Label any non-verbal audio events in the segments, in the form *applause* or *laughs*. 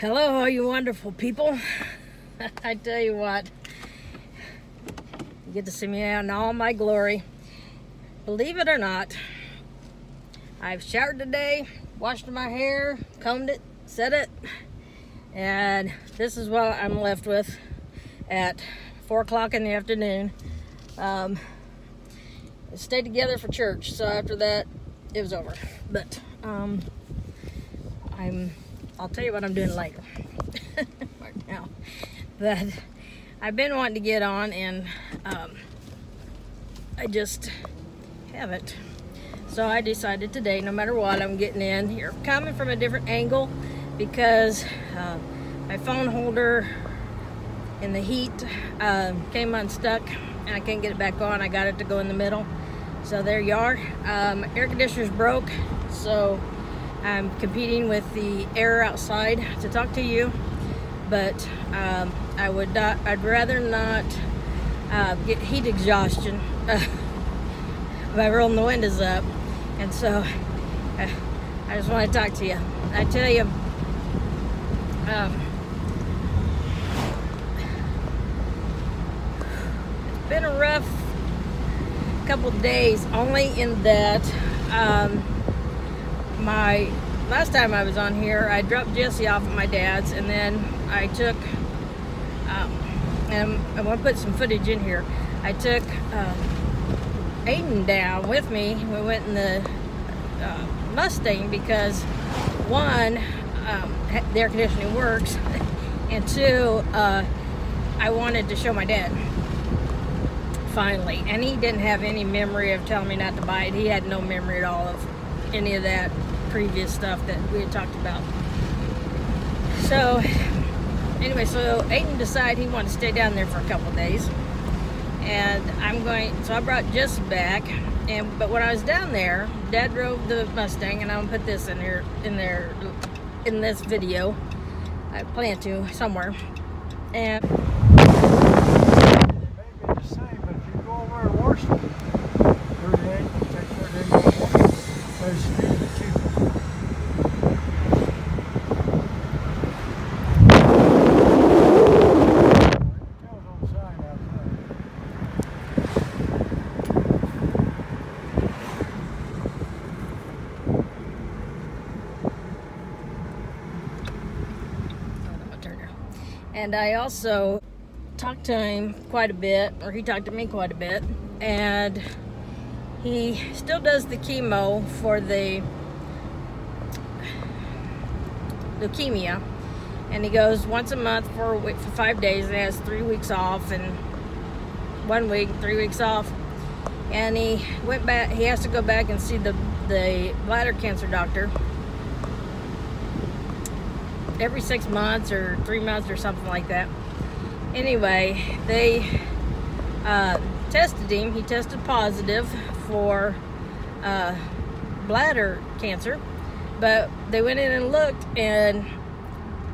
Hello, all you wonderful people. *laughs* I tell you what, you get to see me out in all my glory. Believe it or not, I've showered today, washed my hair, combed it, set it, and this is what I'm left with at 4 o'clock in the afternoon. Um, stayed together for church, so after that, it was over. But um, I'm, I'll tell you what I'm doing later. *laughs* right now, but I've been wanting to get on, and um, I just haven't. So I decided today, no matter what, I'm getting in here, coming from a different angle because uh, my phone holder in the heat uh, came unstuck and I can't get it back on. I got it to go in the middle. So there you are. Um, air conditioner's broke, so I'm competing with the air outside to talk to you. But um, I would not, I'd rather not uh, get heat exhaustion *laughs* by rolling the windows up. And so uh, I just want to talk to you. I tell you, um, it's been a rough couple days only in that um, my last time I was on here I dropped Jesse off at my dad's and then I took um, and I want to put some footage in here I took um, Aiden down with me we went in the uh, Mustang because one um, the air conditioning works *laughs* and two uh, I wanted to show my dad finally. And he didn't have any memory of telling me not to buy it. He had no memory at all of any of that previous stuff that we had talked about. So, anyway, so Aiden decided he wanted to stay down there for a couple days. And I'm going, so I brought Jesse back. And, but when I was down there, Dad drove the Mustang, and I'm gonna put this in here, in there, in this video. I plan to somewhere. And and I also talked to him quite a bit, or he talked to me quite a bit, and he still does the chemo for the leukemia, and he goes once a month for a week, for five days, and has three weeks off, and one week, three weeks off, and he went back. He has to go back and see the the bladder cancer doctor every six months or three months or something like that. Anyway, they uh, tested him. He tested positive for uh, bladder cancer, but they went in and looked, and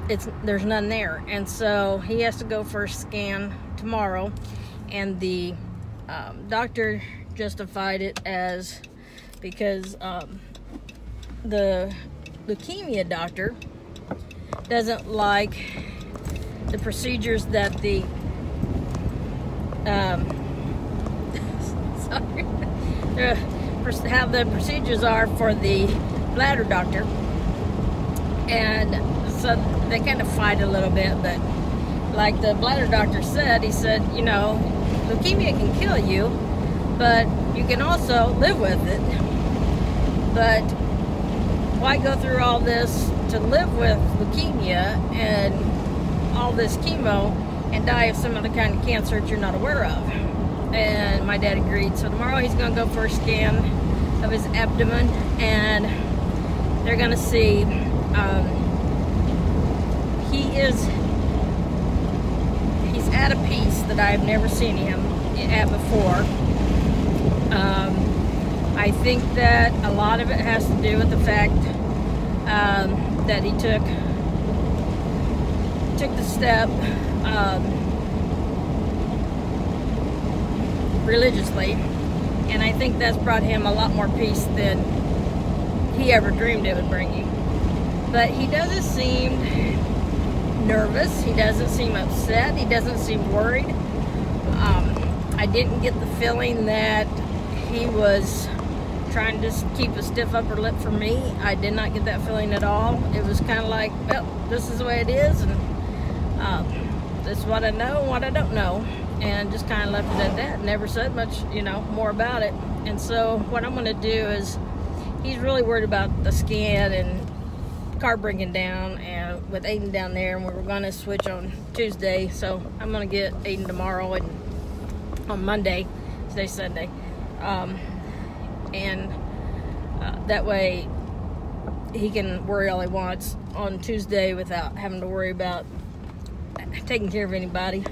it's there's none there. And so he has to go for a scan tomorrow, and the um, doctor justified it as because um, the leukemia doctor doesn't like the procedures that the um, *laughs* sorry, how the procedures are for the bladder doctor, and so they kind of fight a little bit. But like the bladder doctor said, he said, you know, leukemia can kill you, but you can also live with it. But why go through all this to live with leukemia and all this chemo and die of some other kind of cancer that you're not aware of. And my dad agreed. So tomorrow he's going to go for a scan of his abdomen and they're going to see um, he is he's at a peace that I've never seen him at before. Um, I think that a lot of it has to do with the fact um, that he took took the step um, religiously and I think that's brought him a lot more peace than he ever dreamed it would bring him but he doesn't seem seem nervous. He doesn't seem upset. He doesn't seem worried. Um, I didn't get the feeling that he was trying to keep a stiff upper lip for me. I did not get that feeling at all. It was kind of like, well, this is the way it is, and um, this is what I know and what I don't know. And just kind of left it at that. Never said much, you know, more about it. And so what I'm going to do is, he's really worried about the scan and car breaking down and with Aiden down there and we were going to switch on Tuesday so I'm going to get Aiden tomorrow and on Monday today's Sunday um, and uh, that way he can worry all he wants on Tuesday without having to worry about taking care of anybody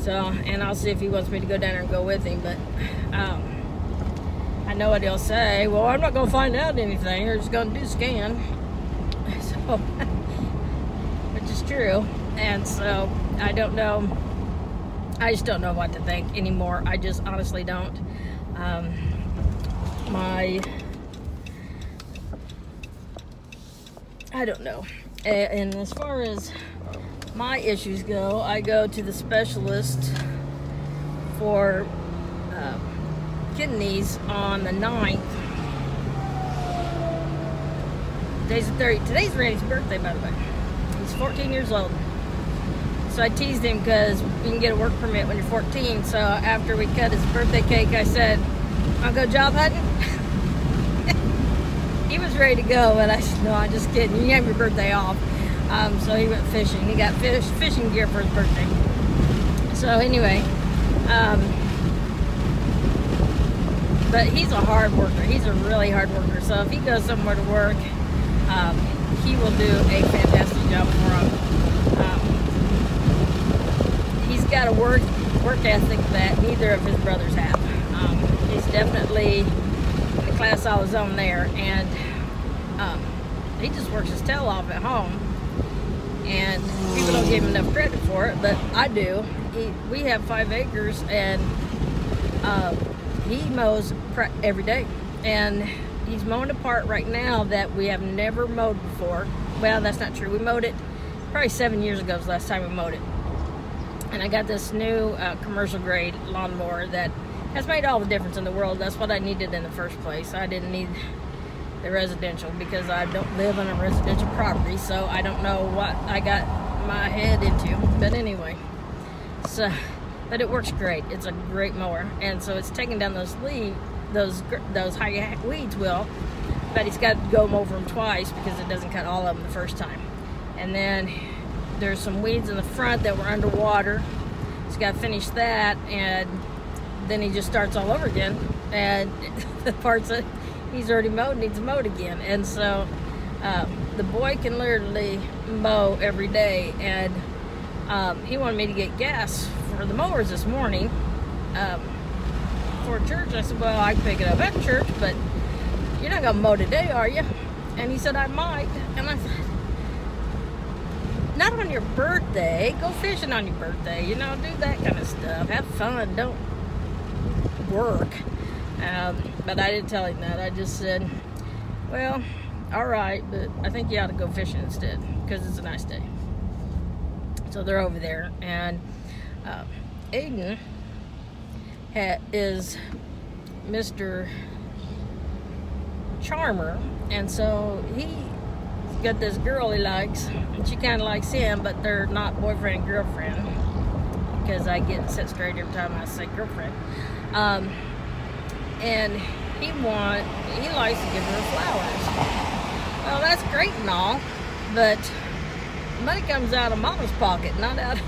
so and I'll see if he wants me to go down there and go with him but um, I know what he'll say. Well, I'm not going to find out anything. They're just going to do scan. *laughs* So, which is true. And so, I don't know. I just don't know what to think anymore. I just honestly don't. Um, my, I don't know. And as far as my issues go, I go to the specialist for. Uh, kidneys on the 9th. Today's, 30, today's Randy's birthday, by the way. He's 14 years old. So I teased him because you can get a work permit when you're 14. So after we cut his birthday cake, I said, I'll go job hunting. *laughs* he was ready to go, but I said, no, I'm just kidding. You have your birthday off. Um, so he went fishing. He got fish, fishing gear for his birthday. So anyway, um, but he's a hard worker. He's a really hard worker. So if he goes somewhere to work, um, he will do a fantastic job for him. Um, got a work work ethic that neither of his brothers have. Um, he's definitely in a class I was on there, and um, he just works his tail off at home. And people don't give him enough credit for it, but I do. He, we have five acres, and uh, he mows every day. And he's mowing a part right now that we have never mowed before. Well, that's not true. We mowed it probably seven years ago was the last time we mowed it. And I got this new uh, commercial grade lawnmower that has made all the difference in the world. That's what I needed in the first place. I didn't need the residential because I don't live on a residential property, so I don't know what I got my head into. But anyway, so but it works great. It's a great mower, and so it's taking down those leaves, those those high weeds will, but he's got to go over them twice because it doesn't cut all of them the first time. And then there's some weeds in the front that were underwater. He's got to finish that, and then he just starts all over again. And *laughs* the parts that he's already mowed needs mowed again. And so uh, the boy can literally mow every day, and um, he wanted me to get gas for the mowers this morning um, for church. I said, well, I can pick it up at church, but you're not going to mow today, are you? And he said, I might. And I said, not on your birthday. Go fishing on your birthday. You know, do that kind of stuff. Have fun. Don't work. Um, but I didn't tell him that. I just said, well, all right, but I think you ought to go fishing instead because it's a nice day. So they're over there. And uh, Aiden is Mr. Charmer, and so he got this girl he likes, and she kind of likes him, but they're not boyfriend and girlfriend because I get set straight every time I say girlfriend. Um, and he want he likes to give her flowers. Well, that's great and all, but money comes out of mama's pocket, not out of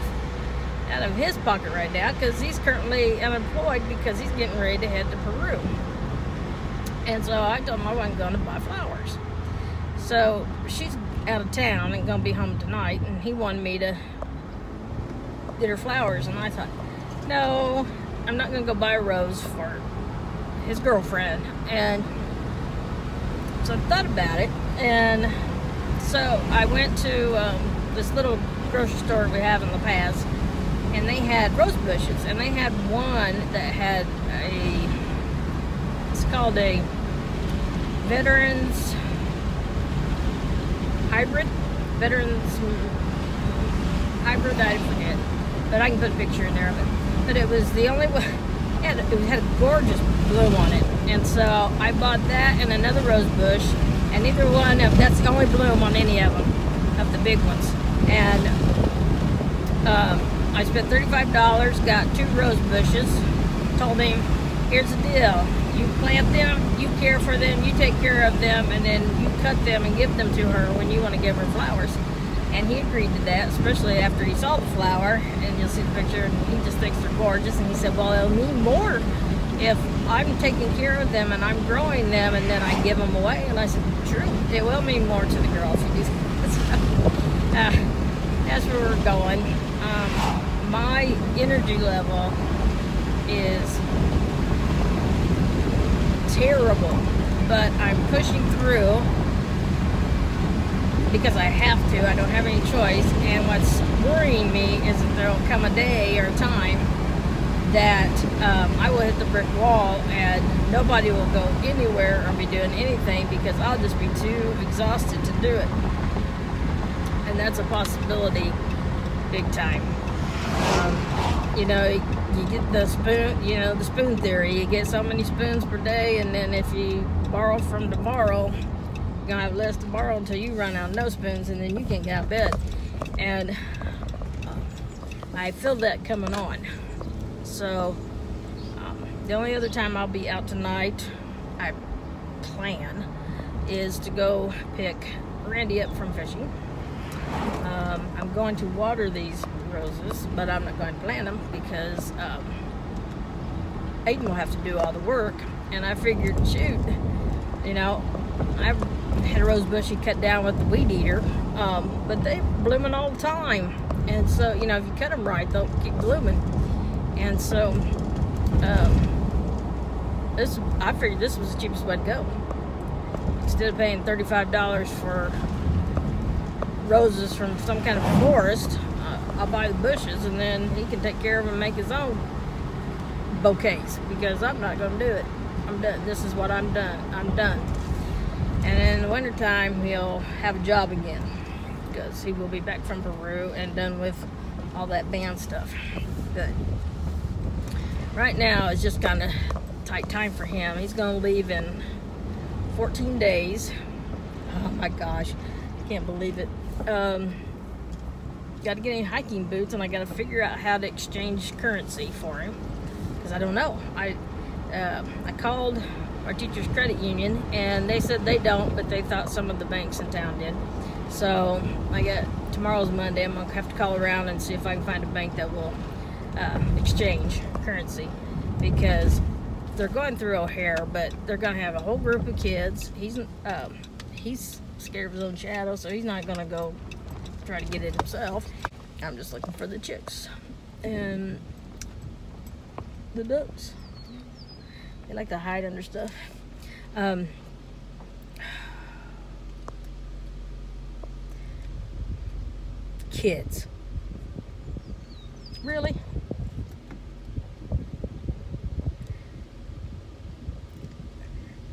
out of his pocket right now because he's currently unemployed because he's getting ready to head to Peru. And so I told him I wasn't going to buy flowers. So she's out of town and to be home tonight, and he wanted me to get her flowers. And I thought, no, I'm not to go buy a rose for his girlfriend. And so I thought about it, and so I went to um, this little grocery store we have in La Paz and they had rose bushes and they had one that had a it's called a veterans hybrid veterans hybrid, I forget. But I can put a picture in there of it. But it was the only one, *laughs* it had a gorgeous bloom on it. And so I bought that and another rose bush. And either one, of, that's the only bloom on any of them, of the big ones. And um, I spent $35, got two rose bushes, told him, here's the deal. You plant them, you care for them, you take care of them, and then you cut them and give them to her when you want to give her flowers. And he agreed to that, especially after he saw the flower, and you'll see the picture, and he just thinks they're gorgeous. And he said, well, it'll mean more if I'm taking care of them and I'm growing them and then I give them away. And I said, true, it will mean more to the girl if *laughs* uh, that's where we're going. Um, my energy level is terrible, but I'm pushing through because I have to. I don't have any choice. And what's worrying me is that there'll come a day or a time that um, I will hit the brick wall and nobody will go anywhere or be doing anything because I'll just be too exhausted to do it. And that's a possibility big time. Um, you know, you get the spoon, you know, the spoon theory. You get so many spoons per day, and then if you borrow from tomorrow, you're gonna have less to borrow until you run out of no spoons, and then you can't get out of bed. And I feel that coming on. So um, the only other time I'll be out tonight, I plan, is to go pick Randy up from fishing. Um, I'm going to water these roses, but I'm not going to plant them because um, Aiden will have to do all the work. And I figured, shoot, you know, I've had a rose bush he cut down with the weed eater, um, but they're blooming all the time. And so, you know, if you cut them right, they'll keep blooming. And so, um, this I figured this was the cheapest way to go. Instead of paying $35 for roses from some kind of forest, I'll buy the bushes and then he can take care of them and make his own bouquets because I'm not going to do it. I'm done. This is what I'm done. I'm done. And in the wintertime, he'll have a job again because he will be back from Peru and done with all that band stuff. Good. Right now, it's just kind of tight time for him. He's going to leave in 14 days. Oh my gosh, I can't believe it. Um, got to get any hiking boots and I got to figure out how to exchange currency for him because I don't know. I uh, I called our teachers credit union and they said they don't, but they thought some of the banks in town did. So I got tomorrow's Monday. I'm gonna have to call around and see if I can find a bank that will uh, exchange currency because they're going through O'Hare, but they're gonna have a whole group of kids. He's um, he's scared of his own shadow, so he's not gonna go try to get it himself. I'm just looking for the chicks and the ducks. They like to hide under stuff. Um, kids. Really?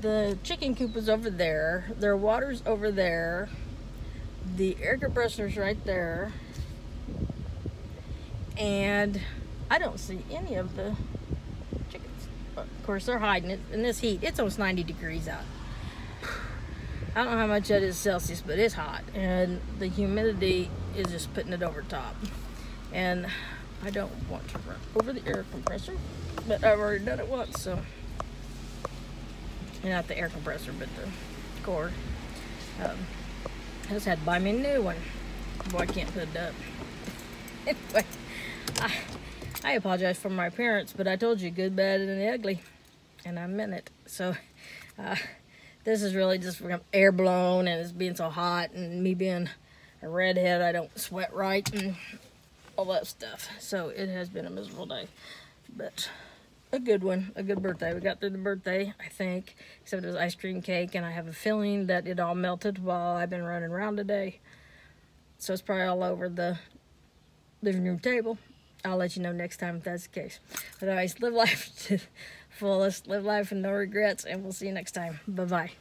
The chicken coop is over there. Their water's over there. The air compressor's right there. And I don't see any of the chickens. Of course they're hiding it in this heat. It's almost 90 degrees out. I don't know how much that is Celsius but it's hot. And the humidity is just putting it over top. And I don't want to run over the air compressor but I've already done it once so not the air compressor but the core. um, I just had to buy me a new one. Boy, I can't put it up. *laughs* anyway, I, I apologize for my appearance, but I told you good, bad, and ugly. And I meant it. So, uh, this is really just air blown and it's being so hot and me being a redhead, I don't sweat right and all that stuff. So it has been a miserable day. But a good one, a good birthday. We got through the birthday, I think, except it was ice cream cake, and I have a feeling that it all melted while I've been running around today. So it's probably all over the living room table. I'll let you know next time if that's the case. But anyways, live life *laughs* to fullest, live life with no regrets, and we'll see you next time. Bye-bye.